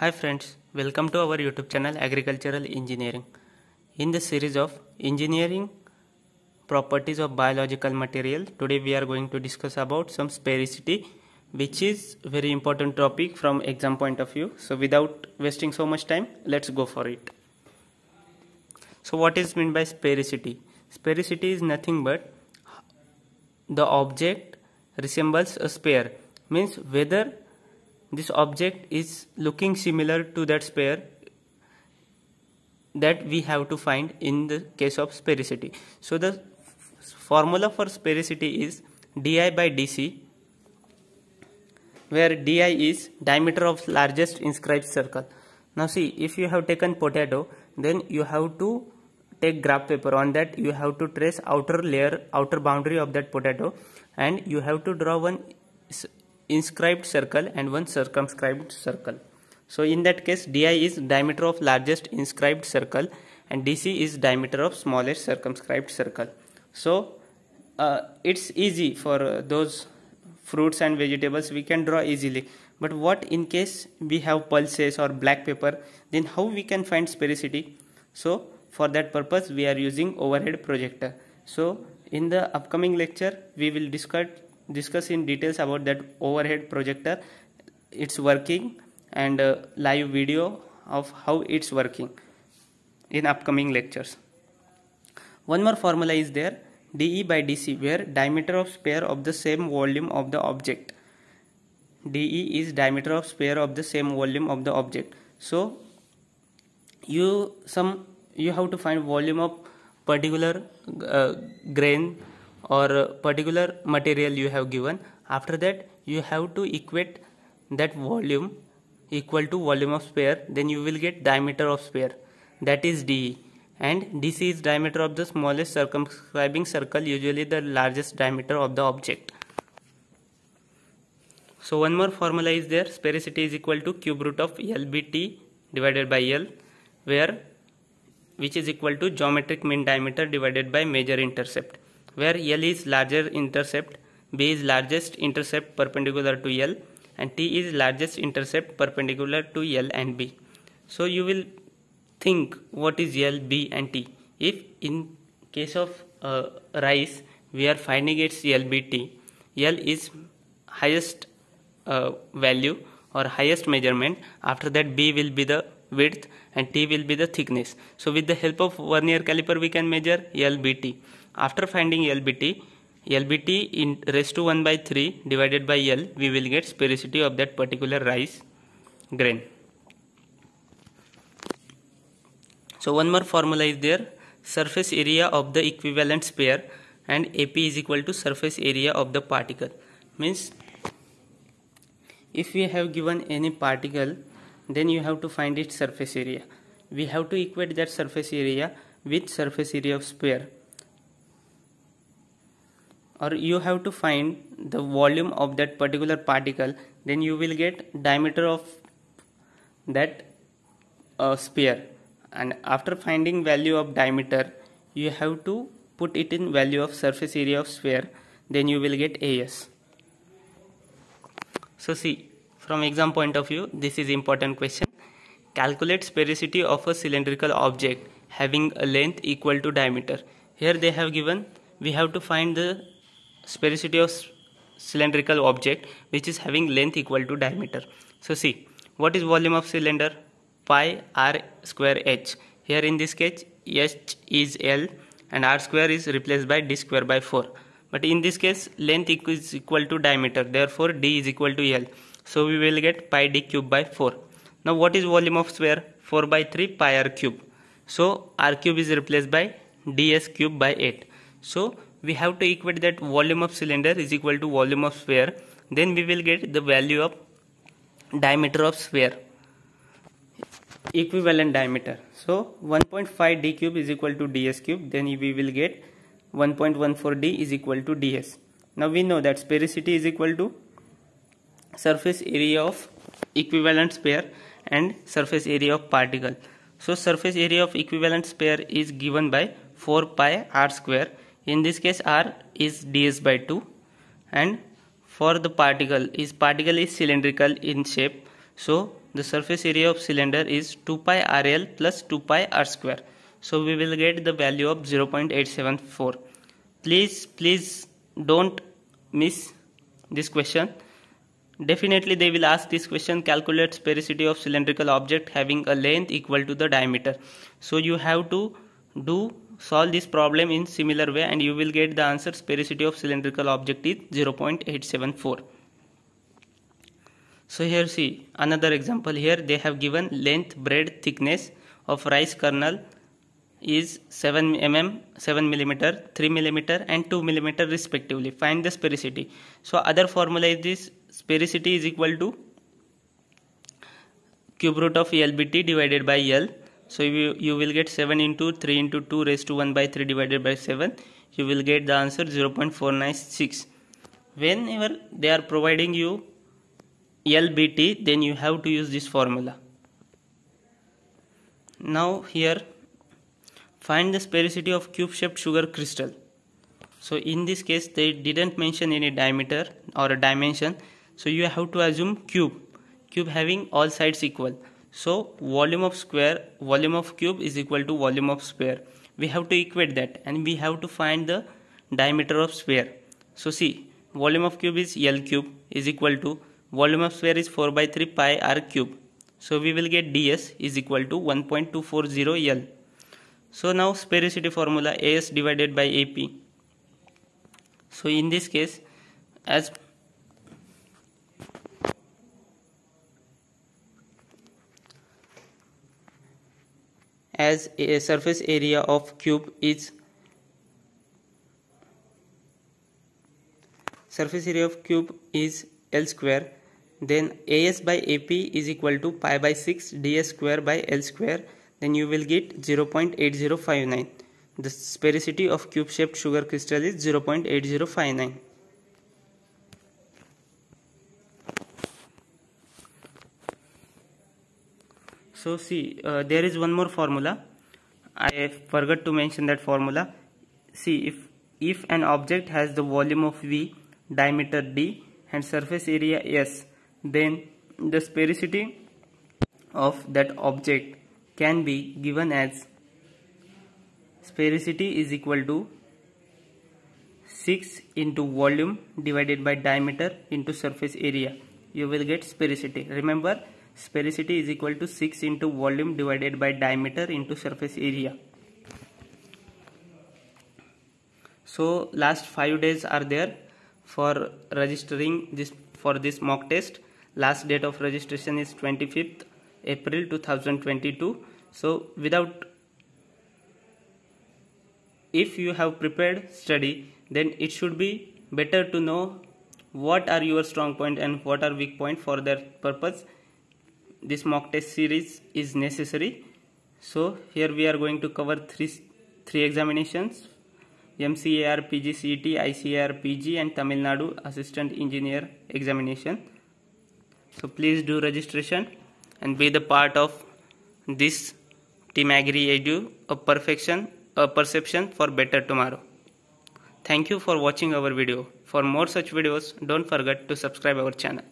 Hi friends, welcome to our YouTube channel Agricultural Engineering. In the series of engineering properties of biological material, today we are going to discuss about some sphericity which is very important topic from exam point of view. So without wasting so much time, let's go for it. So what is meant by sphericity? Sphericity is nothing but the object resembles a sphere means whether this object is looking similar to that sphere that we have to find in the case of sphericity so the formula for sphericity is di by dc where di is diameter of largest inscribed circle. Now see if you have taken potato then you have to take graph paper. On that you have to trace outer layer outer boundary of that potato and you have to draw one inscribed circle and one circumscribed circle. So in that case di is diameter of largest inscribed circle and dc is diameter of smallest circumscribed circle. So uh, it's easy for uh, those fruits and vegetables we can draw easily. But what in case we have pulses or black pepper then how we can find sphericity so for that purpose we are using overhead projector. So in the upcoming lecture we will discuss discuss in details about that overhead projector. Its working and uh, live video of how it's working in upcoming lectures. One more formula is there dE by dC where diameter of sphere of the same volume of the object. dE is diameter of sphere of the same volume of the object. So you some you have to find volume of particular uh, grain or particular material you have given. After that you have to equate that volume equal to volume of sphere then you will get diameter of sphere that is dE and dc is diameter of the smallest circumscribing circle usually the largest diameter of the object. So one more formula is there. Sphericity is equal to cube root of lbt divided by l where which is equal to geometric mean diameter divided by major intercept where L is larger intercept, B is largest intercept perpendicular to L and T is largest intercept perpendicular to L and B. So you will think what is L, B and T. If in case of uh, rice we are finding its LBT, L is highest uh, value or highest measurement after that B will be the width and T will be the thickness. So with the help of vernier caliper we can measure LBT. After finding LBT, LBT in raised to 1 by 3 divided by L, we will get sphericity of that particular rice grain. So one more formula is there, surface area of the equivalent sphere and AP is equal to surface area of the particle. Means if we have given any particle, then you have to find its surface area. We have to equate that surface area with surface area of sphere or you have to find the volume of that particular particle then you will get diameter of that uh, sphere. And after finding value of diameter you have to put it in value of surface area of sphere then you will get AS so see from exam point of view this is important question. Calculate sphericity of a cylindrical object having a length equal to diameter. Here they have given we have to find the sphericity of cylindrical object which is having length equal to diameter. So see what is volume of cylinder pi r square h. Here in this case h is L and r square is replaced by d square by 4. But in this case length is equal to diameter therefore d is equal to L. So we will get pi d cube by 4. Now what is volume of sphere 4 by 3 pi r cube. So r cube is replaced by ds cube by 8. So we have to equate that volume of cylinder is equal to volume of sphere then we will get the value of diameter of sphere equivalent diameter. So 1.5 d cube is equal to ds cube then we will get 1.14 d is equal to ds. Now we know that sphericity is equal to surface area of equivalent sphere and surface area of particle. So surface area of equivalent sphere is given by 4 pi r square in this case r is ds by 2 and for the particle is particle is cylindrical in shape so the surface area of cylinder is 2 pi RL plus 2 pi R square. So we will get the value of 0.874. Please, please don't miss this question. Definitely they will ask this question calculate sphericity of cylindrical object having a length equal to the diameter. So you have to do solve this problem in similar way and you will get the answer. Sphericity of cylindrical object is 0.874 so here see another example here. They have given length breadth thickness of rice kernel is 7 mm 7 millimeter 3 millimeter and 2 millimeter respectively. Find the sphericity so other formula is this. Sphericity is equal to cube root of lbt divided by l so you, you will get 7 into 3 into 2 raised to 1 by 3 divided by 7 you will get the answer 0.496 whenever they are providing you LBT then you have to use this formula. Now here find the sphericity of cube shaped sugar crystal. So in this case they didn't mention any diameter or a dimension. So you have to assume cube. Cube having all sides equal so volume of square, volume of cube is equal to volume of sphere. We have to equate that and we have to find the diameter of sphere. So see, volume of cube is L cube is equal to volume of sphere is 4 by 3 pi r cube. So we will get ds is equal to 1.240 L. So now sphericity formula as divided by AP. So in this case as as a surface area of cube. Is surface area of cube is L square. Then AS by AP is equal to pi by 6 ds square by L square. Then you will get 0.8059 the sphericity of cube shaped sugar crystal is 0.8059 so see uh, there is one more formula. I forgot to mention that formula. See if if an object has the volume of V diameter D and surface area S then the sphericity of that object can be given as sphericity is equal to 6 into volume divided by diameter into surface area. You will get sphericity remember sphericity is equal to 6 into volume divided by diameter into surface area. So last 5 days are there for registering this for this mock test. Last date of registration is 25th April 2022 so without if you have prepared study then it should be better to know what are your strong point and what are weak point for that purpose this mock test series is necessary. So here we are going to cover three three examinations. MCAER PG CET ICAR PG and Tamil Nadu Assistant Engineer examination. So please do registration and be the part of this team agri edu a perfection a perception for better tomorrow. Thank you for watching our video. For more such videos don't forget to subscribe our channel